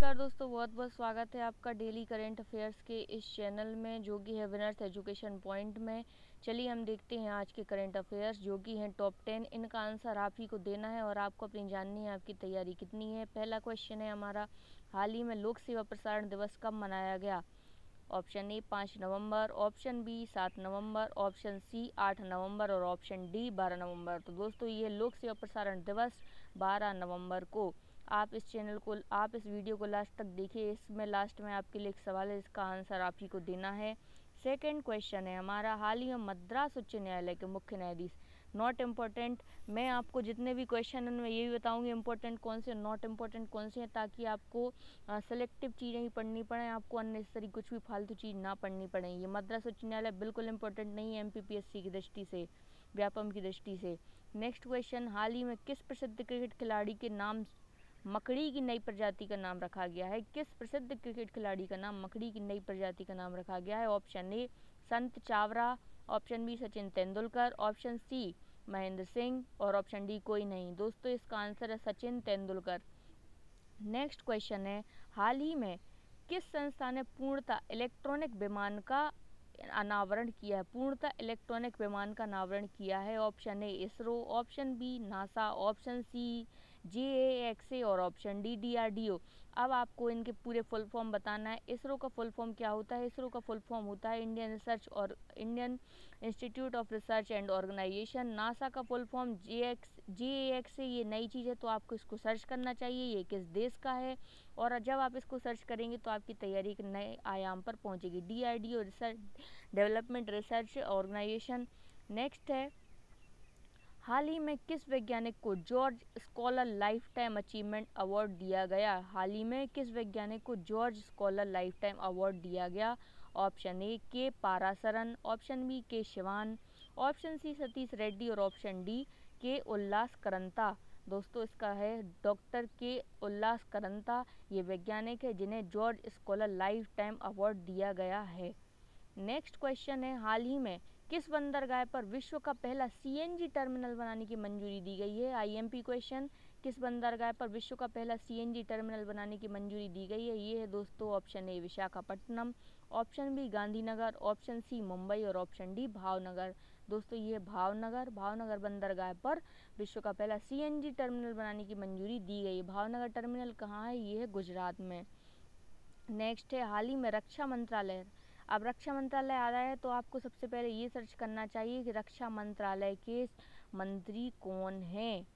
नमस्कार दोस्तों, बहुत बहुत स्वागत है आपका डेली करेंट अफेयर्स के इस चैनल में, जो कि है विनर्स एजुकेशन पॉइंट में। चलिए हम देखते हैं आज के करेंट अफेयर्स जो कि हैं टॉप टेन इनका आंसर आप ही को देना है और आपको अपनी जाननी है, आपकी तैयारी कितनी है। पहला क्वेश्चन है हमारा, हाल ही में लोक सेवा प्रसारण दिवस कब मनाया गया? ऑप्शन ए पाँच नवंबर। ऑप्शन बी सात नवंबर। ऑप्शन सी आठ नवंबर और ऑप्शन डी बारह नवंबर। तो दोस्तों, ये लोक सेवा प्रसारण दिवस बारह नवंबर को आप इस चैनल को, आप इस वीडियो को लास्ट तक देखिए। इसमें लास्ट में आपके लिए एक सवाल है, इसका आंसर आप ही को देना है। सेकंड क्वेश्चन है, हमारा हाल ही में मद्रास उच्च न्यायालय के मुख्य न्यायाधीश नॉट इम्पोर्टेंट मैं आपको जितने भी क्वेश्चन उनमें ये भी बताऊँगी इम्पोर्टेंट कौन से नॉट इम्पोर्टेंट कौन से हैं, ताकि आपको सेलेक्टिव चीज़ें ही पढ़नी पड़े, आपको अननेसरी कुछ भी फालतू चीज़ ना पढ़नी पड़े। ये मद्रास उच्च न्यायालय बिल्कुल इंपॉर्टेंट नहीं है एमपीपीएससी की दृष्टि से, व्यापम की दृष्टि से। नेक्स्ट क्वेश्चन हाल ही में किस प्रसिद्ध क्रिकेट खिलाड़ी के नाम मकड़ी की नई प्रजाति का नाम रखा गया है। किस प्रसिद्ध क्रिकेट खिलाड़ी का नाम मकड़ी की नई प्रजाति का नाम रखा गया है? Option A, Sant Chavara, option B, Sachin Tendulkar, option C, Mahendra Singh और ऑप्शन डी, कोई नहीं। दोस्तों, इसका आंसर है सचिन तेंदुलकर। नेक्स्ट क्वेश्चन है, हाल ही में किस संस्था ने पूर्णतः इलेक्ट्रॉनिक विमान का अनावरण किया है? पूर्णतः इलेक्ट्रॉनिक विमान का अनावरण किया है। Option A, ISRO, option B, NASA, option C J X A और option D D R D O अब आपको इनके पूरे फुल फॉर्म बताना है। इसरो का फुल फॉर्म क्या होता है? इसरो का फुल फॉर्म होता है इंडियन रिसर्च और Indian institute of research and organisation NASA का full form J X J X A ये नई चीज़ है तो आपको इसको सर्च करना चाहिए। ये किस देश का है? और जब आप इसको सर्च करेंगे तो आपकी तैयारी एक नए आयाम पर पहुंचेगी। D R D O research development research organisation next है। हाल ही में किस वैज्ञानिक को George Scholar lifetime achievement award दिया गया? हाल ही में किस वैज्ञानिक को George scholar lifetime award दिया गया? Option A, K Parasaran option B, K Sivan, option C, Satish Reddy और ऑप्शन डी, के उल्लास करंता दोस्तों, इसका है डॉक्टर के उल्लास करंता ये वैज्ञानिक है जिन्हें George scholar lifetime award दिया गया है। नेक्स्ट क्वेश्चन है, हाल ही में किस बंदरगाह पर विश्व का पहला सीएनजी टर्मिनल बनाने की मंजूरी दी गई है? आईएमपी क्वेश्चन किस बंदरगाह पर विश्व का पहला सीएनजी टर्मिनल बनाने की मंजूरी दी गई है? ये है दोस्तों option A, Visakhapatnam option B, Gandhinagar option C, Mumbai और ऑप्शन डी, भावनगर। दोस्तों, ये भावनगर। भावनगर बंदरगाह पर विश्व का पहला सीएनजी टर्मिनल बनाने की मंजूरी दी गई है। भावनगर टर्मिनल कहाँ है? ये है गुजरात में। नेक्स्ट है, हाल ही में रक्षा मंत्रालय अब रक्षा मंत्रालय आ रहा है तो आपको सबसे पहले ये सर्च करना चाहिए कि रक्षा मंत्रालय के मंत्री कौन हैं?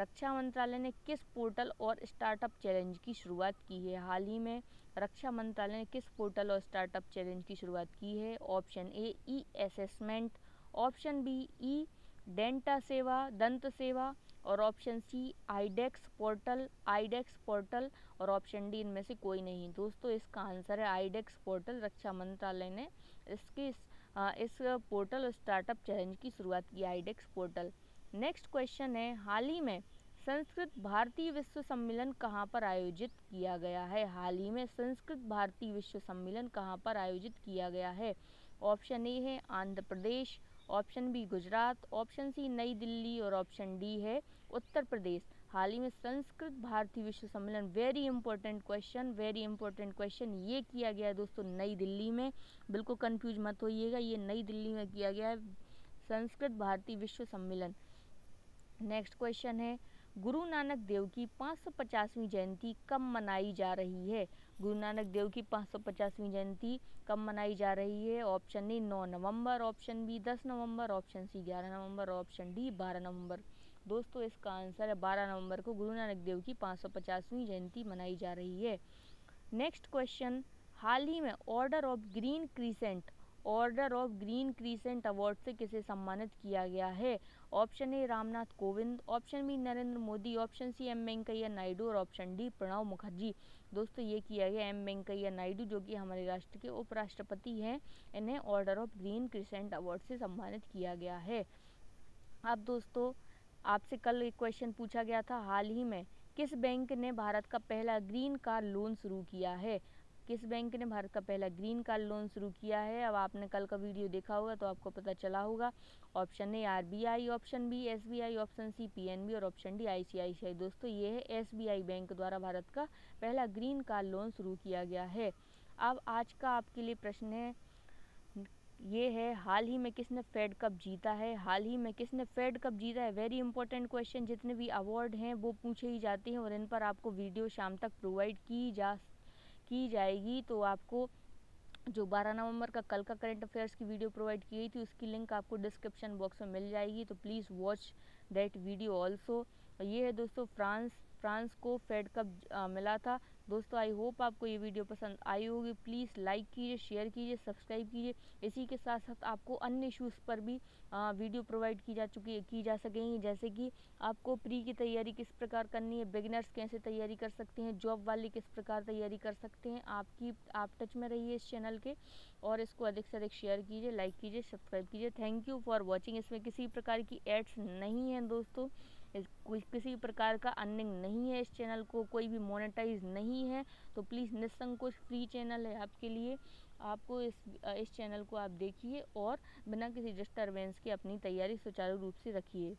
रक्षा मंत्रालय ने किस पोर्टल और स्टार्टअप चैलेंज की शुरुआत की है? हाल ही में रक्षा मंत्रालय ने किस पोर्टल और स्टार्टअप चैलेंज की शुरुआत की है? Option A, E assessment option B, E Danta Seva, Dant Seva और option C iDEX portal iDEX portal और ऑप्शन डी इनमें से कोई नहीं। दोस्तों इसका आंसर है आईडेक्स पोर्टल रक्षा मंत्रालय ने इसके इस, इस पोर्टल स्टार्टअप चैलेंज की शुरुआत की आईडेक्स पोर्टल नेक्स्ट क्वेश्चन है हाल ही में संस्कृत भारतीय विश्व सम्मेलन कहाँ पर आयोजित किया गया है? हाल ही में संस्कृत भारतीय विश्व सम्मेलन कहाँ पर आयोजित किया गया है? ऑप्शन ए है Andhra Pradesh. Option B Gujarat, option C Nai Delhi और ऑप्शन डी है उत्तर प्रदेश। हाल ही में Sanskrit Bharatiya Vishwa Sammelan very important question very important question ये किया गया है दोस्तों नई दिल्ली में। बिल्कुल कंफ्यूज मत होइएगा, ये नई दिल्ली में किया गया है संस्कृत भारतीय विश्व सम्मेलन। नेक्स्ट क्वेश्चन है, गुरु नानक देव की पाँच सौ पचासवीं जयंती कब मनाई जा रही है? गुरु नानक देव की पाँच सौ पचासवीं जयंती कब मनाई जा रही है? ऑप्शन ए नौ नवंबर ऑप्शन बी दस नवंबर ऑप्शन सी ग्यारह नवंबर ऑप्शन डी बारह नवंबर। दोस्तों, इसका आंसर है बारह नवंबर को गुरु नानक देव की पाँच सौ पचासवीं जयंती मनाई जा रही है। नेक्स्ट क्वेश्चन हाल ही में order of green crescent order of green crescent award से किसे सम्मानित किया गया है? Option A Ramnath Kovind, option B Narendra Modi, option C M Venkaiah Naidu और ऑप्शन डी प्रणब मुखर्जी। दोस्तों, ये किया गया एम वेंकैया नायडू, जो कि हमारे राष्ट्र के उपराष्ट्रपति हैं। इन्हें order of green crescent award से सम्मानित किया गया है। अब दोस्तों, आपसे कल एक क्वेश्चन पूछा गया था हाल ही में, किस बैंक ने भारत का पहला ग्रीन कार लोन शुरू किया है? किस बैंक ने भारत का पहला ग्रीन कार्ड लोन शुरू किया है? अब आपने कल का वीडियो देखा होगा तो आपको पता चला होगा। Option A R B I option B S B I option C P N B और option D I C I C I दोस्तों, ये है एस बी आई बैंक द्वारा भारत का पहला ग्रीन कार्ड लोन शुरू किया गया है। अब आज का आपके लिए प्रश्न है, ये है, हाल ही में किसने फेड कप जीता है? हाल ही में किसने फेड कप जीता है? वेरी इंपॉर्टेंट क्वेश्चन जितने भी अवार्ड हैं, वो पूछे ही जाते हैं और इन पर आपको वीडियो शाम तक प्रोवाइड की जा की जाएगी तो आपको जो 12 नवंबर का कल का करंट अफेयर्स की वीडियो प्रोवाइड की गई थी, उसकी लिंक आपको डिस्क्रिप्शन बॉक्स में मिल जाएगी तो please watch that video also ये है दोस्तों, फ्रांस फ्रांस को फेड कप मिला था? दोस्तों आई होप आपको ये वीडियो पसंद आई होगी। प्लीज़ लाइक कीजिए शेयर कीजिए सब्सक्राइब कीजिए। इसी के साथ साथ आपको अन्य इशूज़ पर भी आ, वीडियो प्रोवाइड की जा चुकी की जा सकेंगी। जैसे कि आपको प्री की तैयारी किस प्रकार करनी है बिगनर्स कैसे तैयारी कर सकते हैं जॉब वाले किस प्रकार तैयारी कर सकते हैं आपकी आप टच में रहिए इस चैनल के। और इसको अधिक से अधिक शेयर कीजिए लाइक कीजिए सब्सक्राइब कीजिए। थैंक यू फॉर वॉचिंग इसमें किसी प्रकार की एड्स नहीं हैं दोस्तों। कोई किसी प्रकार का अर्निंग नहीं है इस चैनल को, कोई भी मोनेटाइज नहीं है तो प्लीज़ निसंकोच फ्री चैनल है आपके लिए। आपको इस इस चैनल को आप देखिए और बिना किसी डिस्टर्बेंस के अपनी तैयारी सुचारू रूप से रखिए।